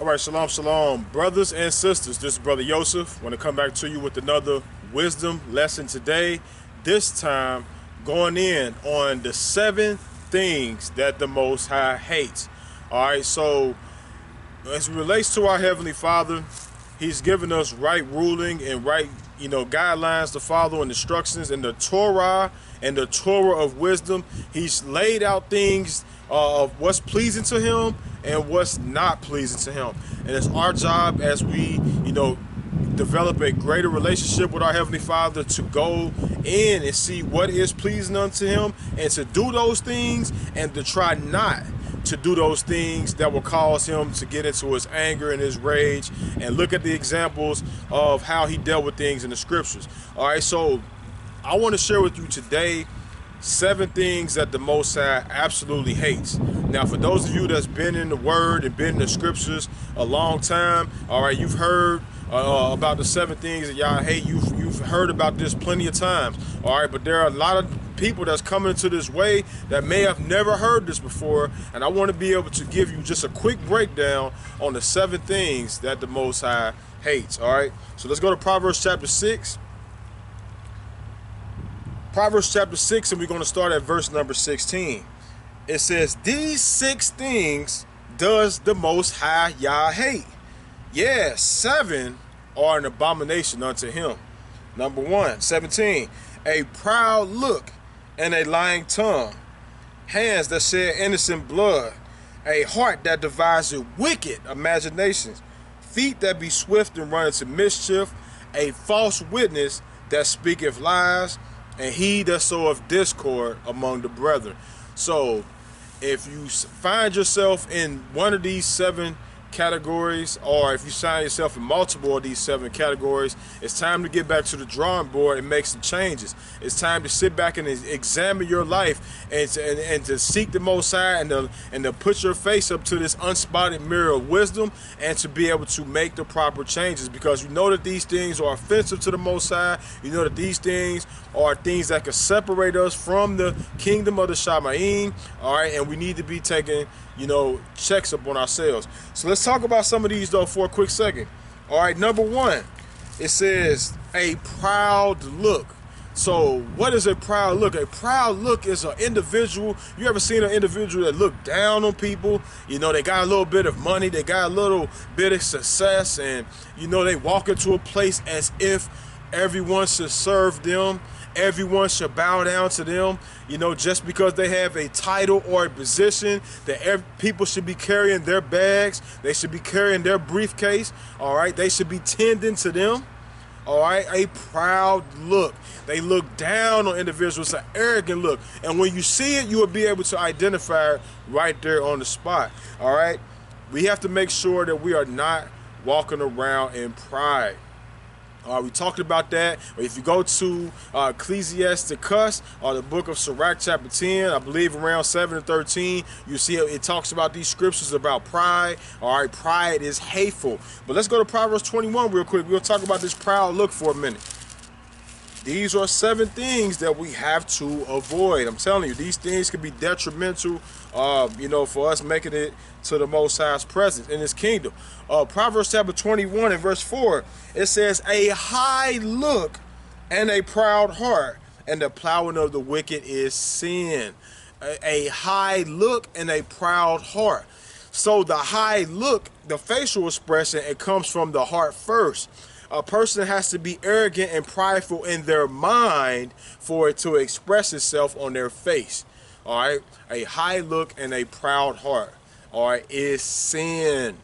All right, shalom, shalom, brothers and sisters. This is Brother Yosef. Want to come back to you with another wisdom lesson today. This time, going in on the seven things that the Most High hates. All right, so as relates to our Heavenly Father, He's given us right ruling and right, you know, guidelines to follow and instructions in the Torah and the Torah of wisdom. He's laid out things uh, of what's pleasing to Him and what's not pleasing to him. And it's our job as we, you know, develop a greater relationship with our Heavenly Father to go in and see what is pleasing unto him and to do those things and to try not to do those things that will cause him to get into his anger and his rage and look at the examples of how he dealt with things in the scriptures. All right, so I want to share with you today seven things that the Most High absolutely hates. Now, for those of you that's been in the Word and been in the Scriptures a long time, all right, you've heard uh, about the seven things that Yah hate. You've you've heard about this plenty of times, all right. But there are a lot of people that's coming into this way that may have never heard this before, and I want to be able to give you just a quick breakdown on the seven things that the Most High hates. All right. So let's go to Proverbs chapter six. Proverbs chapter 6, and we're going to start at verse number 16. It says, These six things does the Most High Yah hate. Yeah, seven are an abomination unto him. Number one, 17, a proud look and a lying tongue, hands that shed innocent blood, a heart that devises wicked imaginations, feet that be swift and run into mischief, a false witness that speaketh lies, and he that soweth discord among the brethren. So, if you find yourself in one of these seven categories, or if you find yourself in multiple of these seven categories, it's time to get back to the drawing board and make some changes. It's time to sit back and examine your life and to, and, and to seek the Most High and to, and to put your face up to this unspotted mirror of wisdom and to be able to make the proper changes because you know that these things are offensive to the Most High. You know that these things are things that can separate us from the kingdom of the Shamaim. All right, and we need to be taking you know, checks up on ourselves. So let's talk about some of these though for a quick second. All right, number one, it says a proud look. So what is a proud look? A proud look is an individual. You ever seen an individual that look down on people? You know, they got a little bit of money, they got a little bit of success, and you know, they walk into a place as if everyone should serve them everyone should bow down to them you know just because they have a title or a position that people should be carrying their bags they should be carrying their briefcase all right? They should be tending to them all right? A proud look. They look down on individuals an arrogant look. And when you see it you will be able to identify right there on the spot all right? We have to make sure that we are not walking around in pride uh, we talked about that. If you go to uh, Ecclesiasticus or the book of Sirach, chapter 10, I believe around 7 to 13, you see it, it talks about these scriptures about pride. All right, pride is hateful. But let's go to Proverbs 21 real quick. We'll talk about this proud look for a minute. These are seven things that we have to avoid. I'm telling you, these things can be detrimental, uh, you know, for us making it to the Most High's presence in His kingdom. Uh, Proverbs chapter 21 and verse 4, it says, A high look and a proud heart, and the plowing of the wicked is sin. A, a high look and a proud heart. So the high look, the facial expression, it comes from the heart first a person has to be arrogant and prideful in their mind for it to express itself on their face. All right, a high look and a proud heart. All right, is sin.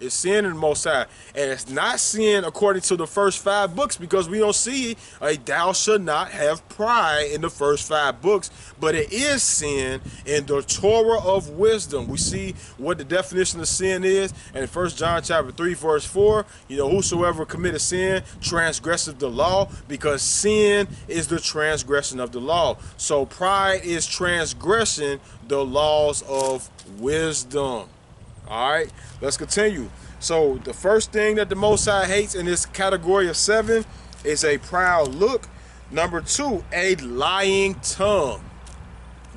It's sin in the Most High. And it's not sin according to the first five books because we don't see a thou shall not have pride in the first five books. But it is sin in the Torah of wisdom. We see what the definition of sin is. And in First John chapter 3, verse 4, you know, whosoever committed sin transgresseth the law because sin is the transgression of the law. So pride is transgressing the laws of wisdom. All right, let's continue. So the first thing that the Most High hates in this category of seven is a proud look. Number two, a lying tongue.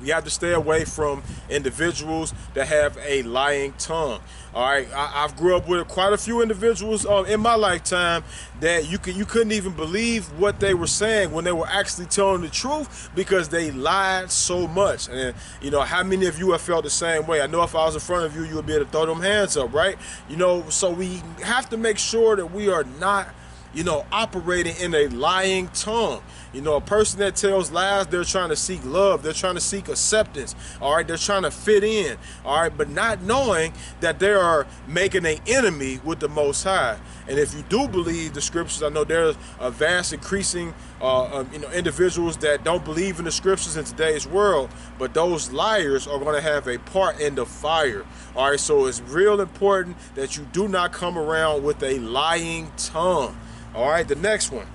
We have to stay away from individuals that have a lying tongue. All right, I, have grew up with quite a few individuals uh, in my lifetime that you could you couldn't even believe what they were saying when they were actually telling the truth because they lied so much. And you know, how many of you have felt the same way? I know if I was in front of you, you would be able to throw them hands up, right? You know, so we have to make sure that we are not you know, operating in a lying tongue. You know, a person that tells lies, they're trying to seek love, they're trying to seek acceptance, all right, they're trying to fit in, all right, but not knowing that they are making an enemy with the Most High. And if you do believe the scriptures, I know there's a vast increasing, uh, um, you know, individuals that don't believe in the scriptures in today's world, but those liars are going to have a part in the fire. All right, so it's real important that you do not come around with a lying tongue. All right, the next one.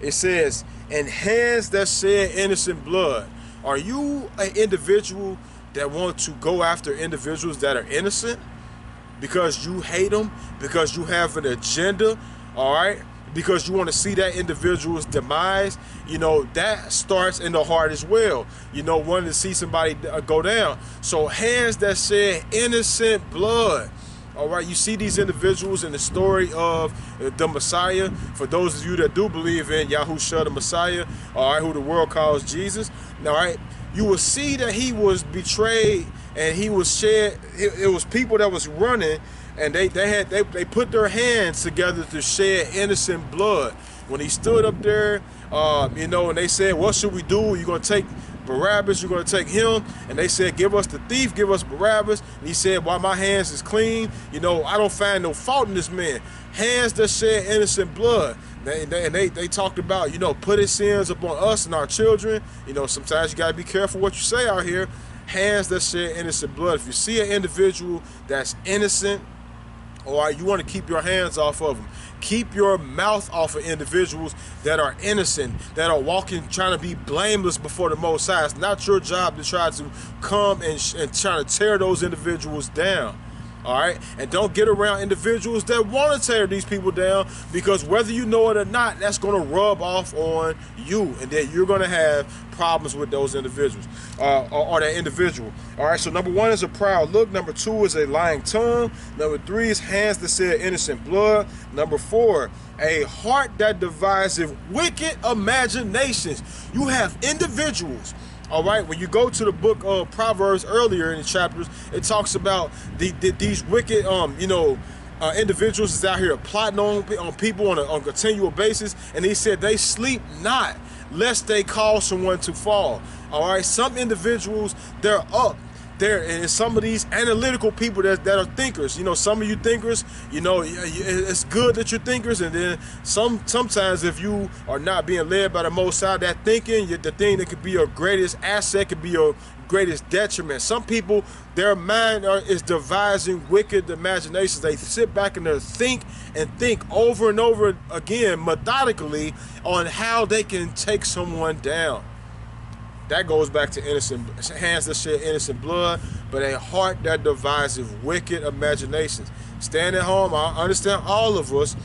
It says, and hands that shed innocent blood. Are you an individual that want to go after individuals that are innocent because you hate them, because you have an agenda, all right? Because you want to see that individual's demise, you know, that starts in the heart as well. You know, wanting to see somebody uh, go down. So hands that shed innocent blood. All right, you see these individuals in the story of the Messiah. For those of you that do believe in Yahusha the Messiah, all right, who the world calls Jesus, all right, you will see that he was betrayed and he was shed. It, it was people that was running, and they they had they, they put their hands together to shed innocent blood. When he stood up there, uh, you know, and they said, "What should we do? You're gonna take Barabbas, you're going to take him. And they said, give us the thief, give us Barabbas. And he said, while my hands is clean, you know, I don't find no fault in this man. Hands that shed innocent blood. They, and they, they talked about, you know, putting sins upon us and our children. You know, sometimes you got to be careful what you say out here. Hands that shed innocent blood. If you see an individual that's innocent, all right, you want to keep your hands off of them. Keep your mouth off of individuals that are innocent, that are walking, trying to be blameless before the Most High. It's not your job to try to come and, and try to tear those individuals down. All right, and don't get around individuals that want to tear these people down because whether you know it or not, that's going to rub off on you, and then you're going to have problems with those individuals uh, or, or, that individual. All right, so number one is a proud look. Number two is a lying tongue. Number three is hands that shed innocent blood. Number four, a heart that devises wicked imaginations. You have individuals all right, when you go to the book of Proverbs earlier in the chapters, it talks about the, the these wicked, um, you know, uh, individuals is out here plotting on, on people on a, on a continual basis, and he said they sleep not lest they cause someone to fall. All right, some individuals they're up there and some of these analytical people that, that are thinkers. You know some of you thinkers you know it's good that you're thinkers and then some sometimes if you are not being led by the most side that thinking the thing that could be your greatest asset could be your greatest detriment. Some people their mind are, is devising wicked imaginations. They sit back and they think and think over and over again methodically on how they can take someone down that goes back to innocent hands that shed innocent blood, but a heart that devises wicked imaginations. Stand at home. I understand all of us.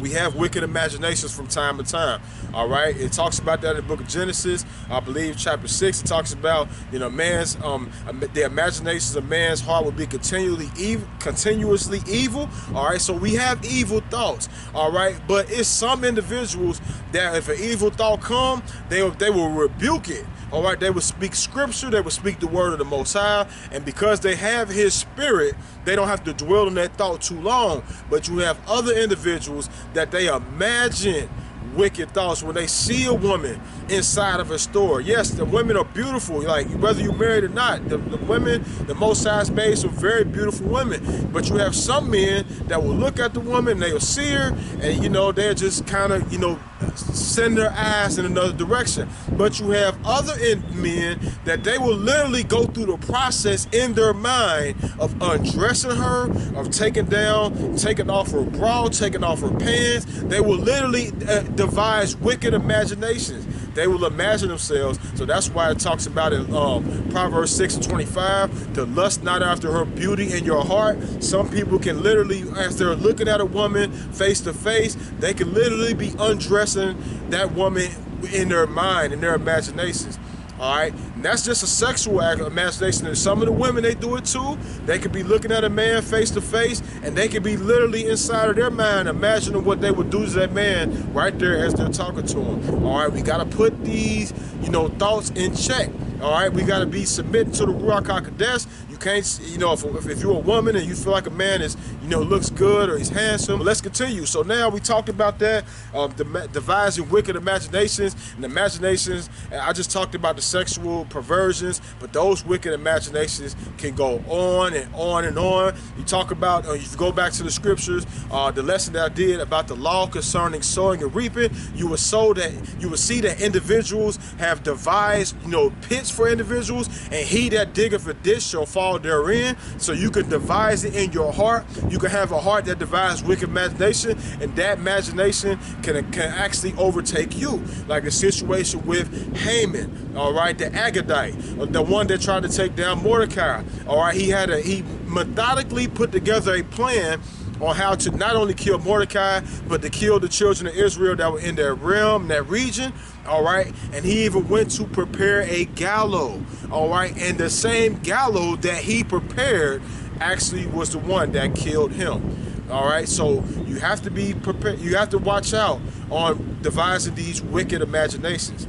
We have wicked imaginations from time to time. All right. It talks about that in the book of Genesis. I believe chapter six. It talks about you know man's um the imaginations of man's heart will be continually evil, continuously evil. All right. So we have evil thoughts. All right. But it's some individuals that if an evil thought come, they they will rebuke it. All right, they would speak scripture, they would speak the word of the Most High, and because they have His Spirit, they don't have to dwell on that thought too long. But you have other individuals that they imagine wicked thoughts when they see a woman inside of a store. Yes, the women are beautiful, like whether you're married or not. The, the women, the most size made some very beautiful women. But you have some men that will look at the woman, they'll see her, and you know, they're just kind of, you know, send their eyes in another direction. But you have other men that they will literally go through the process in their mind of undressing her, of taking down, taking off her bra, taking off her pants. They will literally uh, devise wicked imaginations. They will imagine themselves. So that's why it talks about in um, Proverbs 6 and 25 to lust not after her beauty in your heart. Some people can literally, as they're looking at a woman face to face, they can literally be undressing that woman in their mind, in their imaginations. All right, and that's just a sexual act of imagination. And some of the women they do it too. They could be looking at a man face to face, and they could be literally inside of their mind imagining what they would do to that man right there as they're talking to him. All right, we got to put these, you know, thoughts in check. All right, we got to be submitting to the Ruach HaKodesh. You can't, you know, if, if you're a woman and you feel like a man is, you know, looks good or he's handsome, let's continue. So now we talked about that, um, the, devising wicked imaginations and imaginations. And I just talked about the sexual perversions, but those wicked imaginations can go on and on and on. You talk about, uh, if you go back to the scriptures, uh, the lesson that I did about the law concerning sowing and reaping, you will sow that, you will see that individuals have devised, you know, pits for individuals, and he that diggeth a ditch shall fall fall therein. So you can devise it in your heart. You can have a heart that devises wicked imagination, and that imagination can, can actually overtake you. Like the situation with Haman, all right, the Agagite, uh, the one that tried to take down Mordecai. All right, he had a he methodically put together a plan on how to not only kill Mordecai, but to kill the children of Israel that were in that realm, that region. All right. And he even went to prepare a gallows. All right. And the same gallows that he prepared actually was the one that killed him. All right. So you have to be prepared. You have to watch out on devising these wicked imaginations.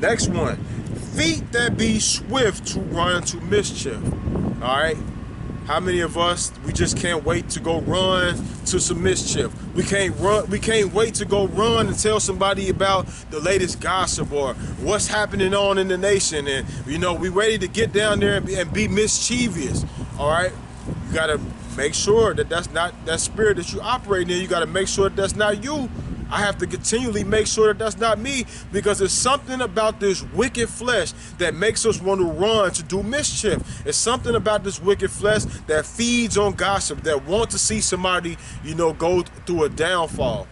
Next one feet that be swift to run to mischief. All right. How many of us we just can't wait to go run to some mischief? We can't run. We can't wait to go run and tell somebody about the latest gossip or what's happening on in the nation. And you know, we ready to get down there and be, and be mischievous. All right, you gotta make sure that that's not that spirit that you operate in. You gotta make sure that that's not you. I have to continually make sure that that's not me because there's something about this wicked flesh that makes us want to run to do mischief. It's something about this wicked flesh that feeds on gossip, that want to see somebody, you know, go through a downfall.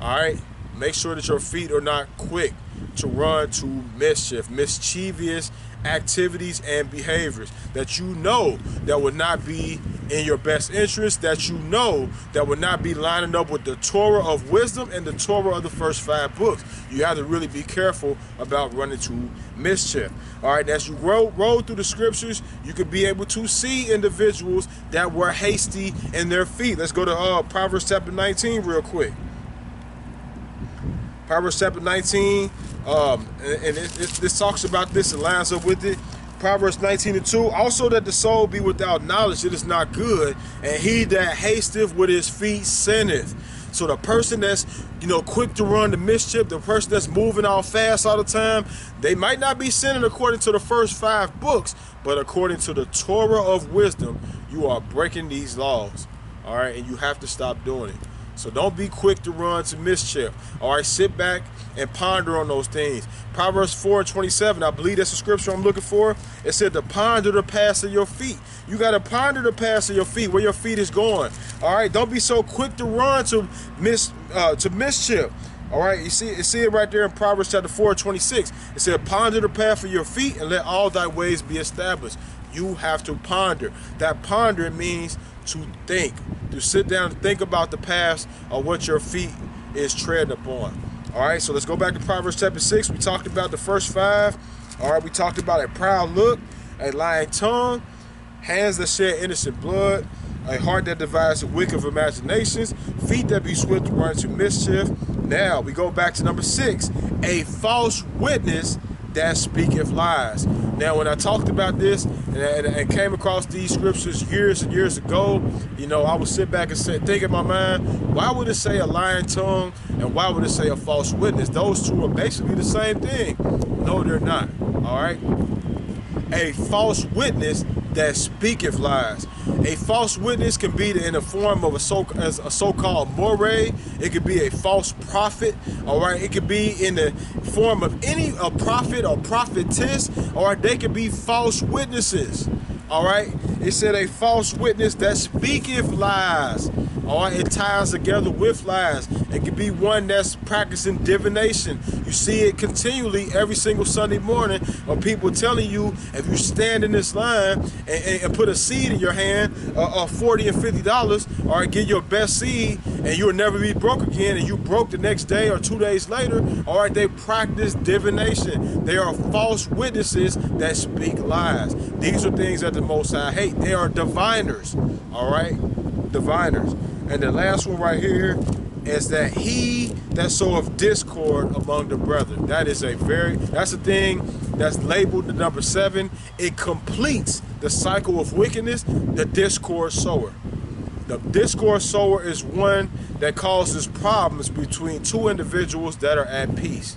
All right? Make sure that your feet are not quick to run to mischief, mischievous activities and behaviors that you know that would not be in your best interest, that you know that would not be lining up with the Torah of wisdom and the Torah of the first five books. You have to really be careful about running to mischief. All right, as you roll, roll through the scriptures, you could be able to see individuals that were hasty in their feet. Let's go to uh, Proverbs chapter 19 real quick. Proverbs chapter 19, um, and, it, it, this talks about this and lines up with it. Proverbs 19 and 2. Also that the soul be without knowledge, it is not good, and he that hasteth with his feet sinneth. So the person that's, you know, quick to run the mischief, the person that's moving all fast all the time, they might not be sinning according to the first five books, but according to the Torah of wisdom, you are breaking these laws. All right, and you have to stop doing it. So don't be quick to run to mischief. All right, sit back and ponder on those things. Proverbs 4 and 27, I believe that's the scripture I'm looking for. It said to ponder the path of your feet. You got to ponder the path of your feet, where your feet is going. All right, don't be so quick to run to miss uh, to mischief. All right, you see, you see it right there in Proverbs chapter 4, 26. It said, Ponder the path of your feet and let all thy ways be established. You have to ponder. That ponder means to think, to sit down and think about the past of what your feet is treading upon. All right, so let's go back to Proverbs chapter 6. We talked about the first five. All right, we talked about a proud look, a lying tongue, hands that shed innocent blood, a heart that devises wicked imaginations, feet that be swift to run to mischief. Now we go back to number six, a false witness that speaketh lies. Now, when I talked about this and, and, came across these scriptures years and years ago, you know, I would sit back and say, think in my mind, why would it say a lying tongue and why would it say a false witness? Those two are basically the same thing. No, they're not. All right. A false witness that speaketh lies. A false witness can be in the form of a so as a so-called moray. It could be a false prophet. All right. It could be in the form of any a prophet or prophetess, or they could be false witnesses. All right. It said a false witness that speaketh lies. All right, it ties together with lies. It could be one that's practicing divination. You see it continually every single Sunday morning of people telling you if you stand in this line and, and, and put a seed in your hand uh, of 40 and 50 dollars, or get your best seed and you'll never be broke again, and you broke the next day or two days later, all right, they practice divination. They are false witnesses that speak lies. These are things that the Most High hate. They are diviners, all right, diviners. And the last one right here is that he that soweth discord among the brethren. That is a very, that's a thing that's labeled the number seven. It completes the cycle of wickedness, the discord sower. The discord sower is one that causes problems between two individuals that are at peace.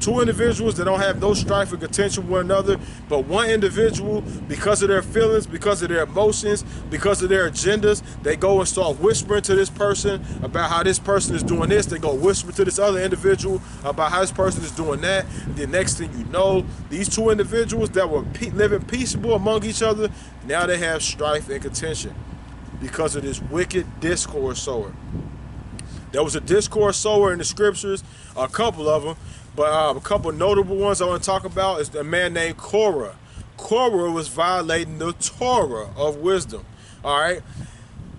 Two individuals that don't have no strife or contention with one another, but one individual, because of their feelings, because of their emotions, because of their agendas, they go and start whispering to this person about how this person is doing this. They go whisper to this other individual about how this person is doing that. The next thing you know, these two individuals that were living peaceable among each other, now they have strife and contention because of this wicked discord sower. There was a discord sower in the scriptures, a couple of them, but uh, a couple notable ones I want to talk about is a man named Korah. Korah was violating the Torah of wisdom. All right.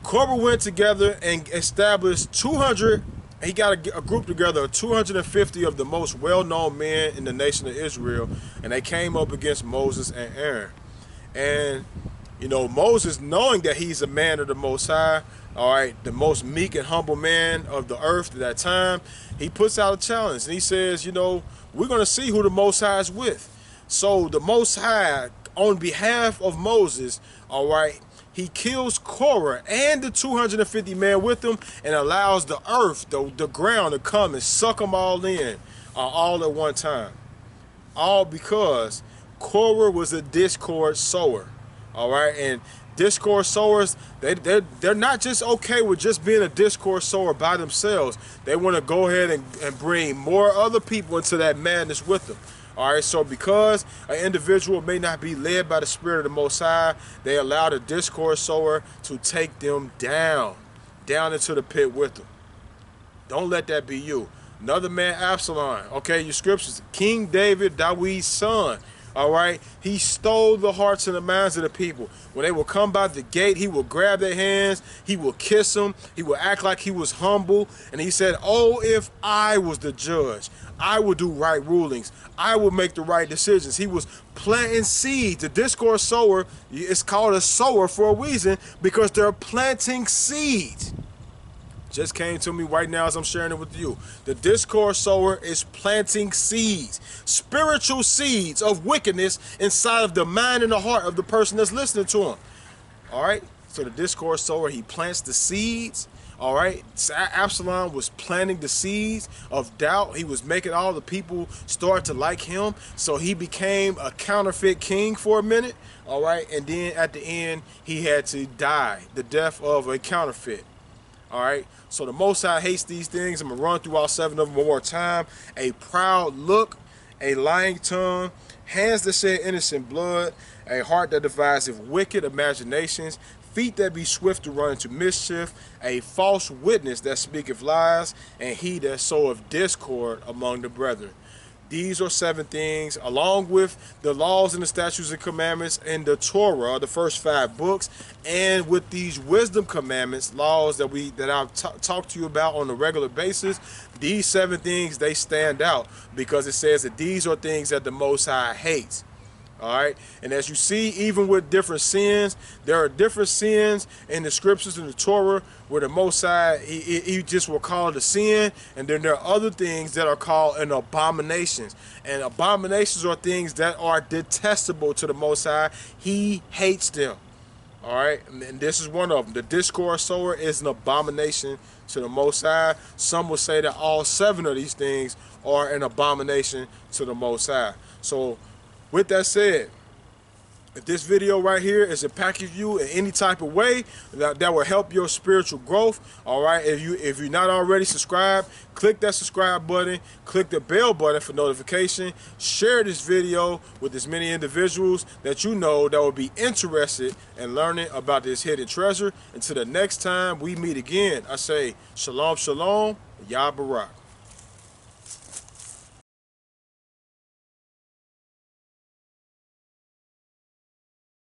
Korah went together and established 200. He got a, a group together of 250 of the most well-known men in the nation of Israel, and they came up against Moses and Aaron. And you know, Moses, knowing that he's a man of the Most High, all right, the most meek and humble man of the earth at that time, he puts out a challenge and he says, you know, we're going to see who the Most High is with. So the Most High, on behalf of Moses, all right, he kills Korah and the 250 men with him and allows the earth, the, the ground to come and suck them all in uh, all at one time. All because Korah was a discord sower. All right, and discord sowers they they're, they're not just okay with just being a discord sower by themselves. They want to go ahead and, and bring more other people into that madness with them. All right so because an individual may not be led by the spirit of the most high they allow the discord sower to take them down down into the pit with them. Don't let that be you. Another man absalom. Okay your scriptures. King david david's son all right. He stole the hearts and the minds of the people. When they will come by the gate, he will grab their hands. He will kiss them. He will act like he was humble. And he said, oh, if I was the judge, I would do right rulings. I would make the right decisions. He was planting seeds. The discord sower is called a sower for a reason because they're planting seeds just came to me right now as I'm sharing it with you. The discord sower is planting seeds, spiritual seeds of wickedness inside of the mind and the heart of the person that's listening to him. All right. So the discord sower, he plants the seeds. All right. Absalom was planting the seeds of doubt. He was making all the people start to like him. So he became a counterfeit king for a minute. All right. And then at the end, he had to die the death of a counterfeit. All right. So the Most High hates these things. I'm to run through all seven of them one more time. A proud look, a lying tongue, hands that shed innocent blood, a heart that devises wicked imaginations, feet that be swift to run into mischief, a false witness that speaketh lies, and he that soweth discord among the brethren. These are seven things, along with the laws and the statutes and commandments in the Torah, the first five books, and with these wisdom commandments, laws that we that I've talked to you about on a regular basis. These seven things they stand out because it says that these are things that the Most High hates. All right. And as you see, even with different sins, there are different sins in the scriptures in the Torah where the Most High, he, he just will call it a sin. And then there are other things that are called an abominations. And abominations are things that are detestable to the Most High. He hates them. All right. And this is one of them. The discord sower is an abomination to the Most High. Some will say that all seven of these things are an abomination to the Most High. So with that said, If this video right here is a impacting you in any type of way that, that will help your spiritual growth, all right. If you if you're not already subscribed, click that subscribe button, click the bell button for notification, share this video with as many individuals that you know that will be interested in learning about this hidden treasure. Until the next time we meet again, I say shalom, shalom, Yah Barak.